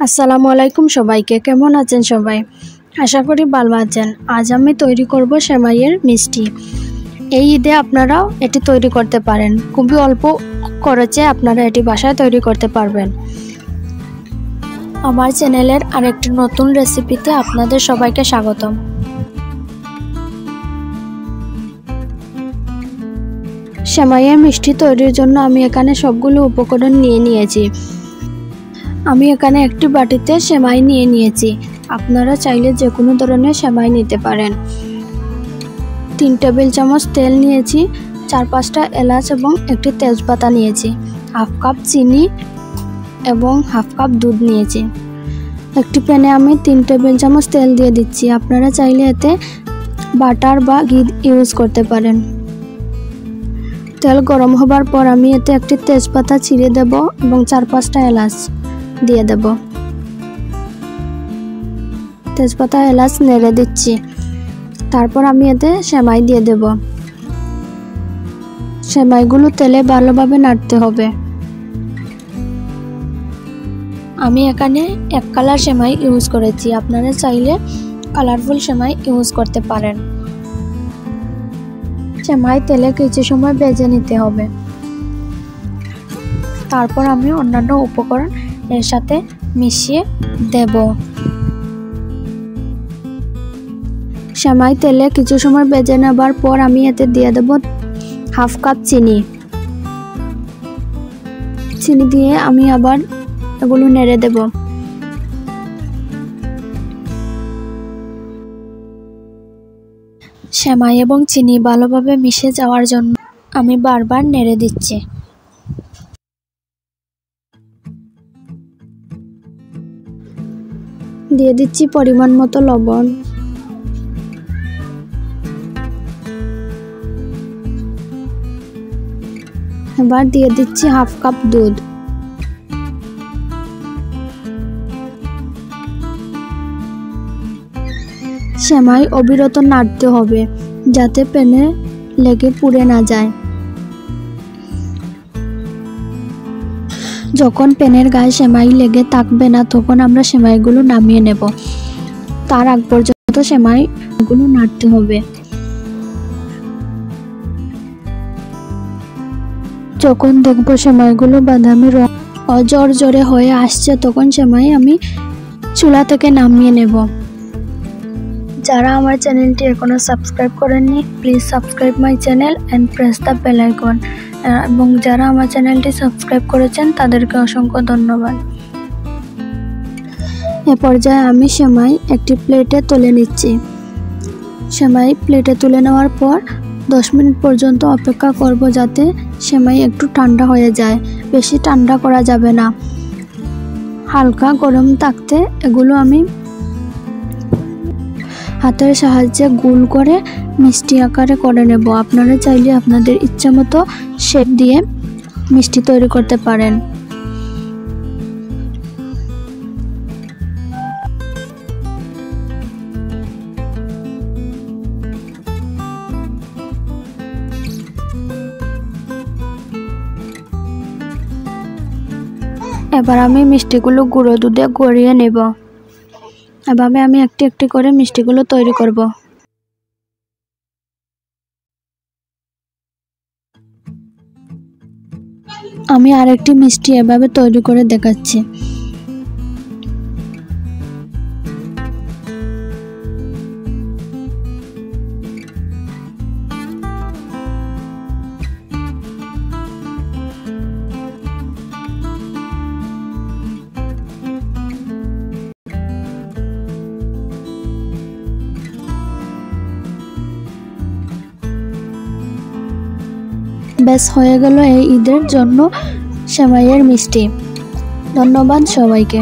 আসসালামু আলাইকুম সবাইকে, কেমন আছেন সবাই? আশা করি ভালো আছেন। আজ আমি তৈরি করব সেমাইয়ের মিষ্টি। এই ঈদে আপনারাও এটি তৈরি করতে পারেন। খুবই অল্প খরচে আপনারা এটি বাসায় তৈরি করতে পারবেন। আমার চ্যানেলের আরেকটি নতুন রেসিপিতে আপনাদের সবাইকে স্বাগতম। সেমাইয়ের মিষ্টি তৈরির জন্য আমি এখানে সবগুলো উপকরণ নিয়ে নিয়েছি। আমি এখানে একটি বাটিতে সেমাই নিয়ে নিয়েছি। আপনারা চাইলে যে কোনো ধরনের সেমাই নিতে পারেন। তিন টেবিল চামচ তেল নিয়েছি, চার পাঁচটা এলাচ এবং একটি তেজপাতা নিয়েছি, হাফ কাপ চিনি এবং হাফ কাপ দুধ নিয়েছি। একটি প্যানে আমি তিন টেবিল চামচ তেল দিয়ে দিচ্ছি। আপনারা চাইলে এতে বাটার বা ঘি ইউজ করতে পারেন। তেল গরম হবার পর আমি এতে একটি তেজপাতা ছিঁড়ে দেব এবং চার পাঁচটা এলাচ। দিয়ে দেব। তেজপাতা এলাচ নেড়ে দিচ্ছি। তারপর আমি এতে সেমাই দিয়ে দেব। সেমাইগুলো তেলে ভালোভাবে নাড়তে হবে। আমি এখানে এক কালার সেমাই ইউজ করেছি। আপনারা চাইলে কালারফুল সেমাই ইউজ করতে পারেন। সেমাই তেলে কিছু সময় বেজে নিতে হবে। তারপর আমি অন্যান্য উপকরণ এর সাথে মিশিয়ে দেব। সেমাই তেলে কিছু সময় বেজে নেবার পর আমি এতে দিয়ে দেব হাফ কাপ চিনি। চিনি দিয়ে আমি আবার এগুলো নেড়ে দেব। সেমাই এবং চিনি ভালোভাবে মিশে যাওয়ার জন্য আমি বারবার নেড়ে দিচ্ছি। দিয়ে দিচ্ছি পরিমাণ মতো লবণ। এবার দিয়ে দিচ্ছি হাফ কাপ দুধ। সেমাই অবিরত নাড়তে হবে যাতে প্যানে লেগে পুড়ে না যায়। যখন প্যানের গায়ে সেমাই লেগে থাকবে না, তখন আমরা সেমাইগুলো নামিয়ে নেব। তার আগ পর্যন্ত সেমাইগুলো নাড়তে হবে। যখন দেখব সেমাইগুলো বাদামি রং অজর জোরে হয়ে আসছে, তখন সেমাই আমি চুলা থেকে নামিয়ে নেব। যারা আমার চ্যানেলটি এখনও সাবস্ক্রাইব করেননি please subscribe my channel and press the bell icon এবং যারা আমার চ্যানেলটি সাবস্ক্রাইব করেছেন, তাদেরকে অসংখ্য ধন্যবাদ। এ পর্যায়ে আমি সেমাই একটি প্লেটে তুলে নিচ্ছি। সেমাই প্লেটে তুলে নেওয়ার পর দশ মিনিট পর্যন্ত অপেক্ষা করব যাতে সেমাই একটু ঠান্ডা হয়ে যায়। বেশি ঠান্ডা করা যাবে না। হালকা গরম থাকতে এগুলো আমি হাতের সাহায্যে গোল করে মিষ্টি আকারে করে নেব। আপনারা চাইলে আপনাদের ইচ্ছা মতো শেপ দিয়ে মিষ্টি তৈরি করতে পারেন। এবার আমি মিষ্টিগুলো গুঁড়ো দুধে গড়িয়ে নেব। এভাবে আমি একটি একটি করে মিষ্টিগুলো তৈরি করব। আমি আরেকটি মিষ্টি এভাবে তৈরি করে দেখাচ্ছি। ব্যাস হয়ে গেল এই ঈদের জন্য সেমাইয়ের মিষ্টি। ধন্যবাদ সবাইকে।